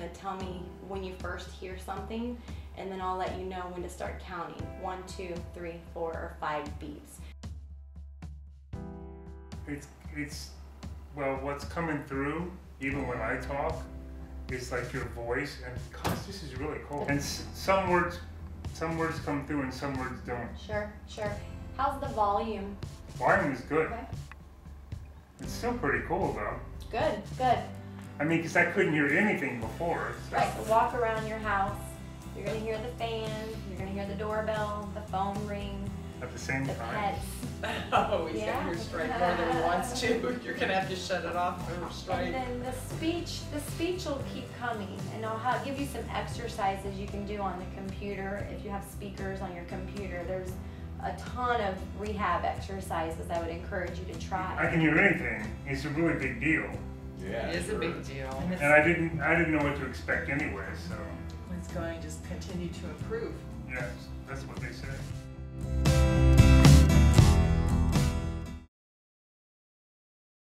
gonna tell me when you first hear something, and then I'll let you know when to start counting. One, two, three, four, or five beats. It's it's well, what's coming through, even when I talk, is like your voice, and gosh, this is really cool. And s- some words, some words come through, and some words don't. Sure, sure. How's the volume? Volume is good. Okay. It's still pretty cool though. Good, good. I mean, because I couldn't hear anything before. So. Right, so walk around your house. You're gonna hear the fan, you're gonna hear the doorbell, the phone ring, At the same the time. pets. Oh, he's Yeah. gonna hear straight more than he wants to. You're gonna have to shut it off or And then the speech, the speech will keep coming, and I'll have, give you some exercises you can do on the computer. If you have speakers on your computer, there's a ton of rehab exercises I would encourage you to try. I can hear anything. It's a really big deal, Yeah. It is a big deal. And and I didn't I didn't know what to expect anyway. So it's going to just continue to improve.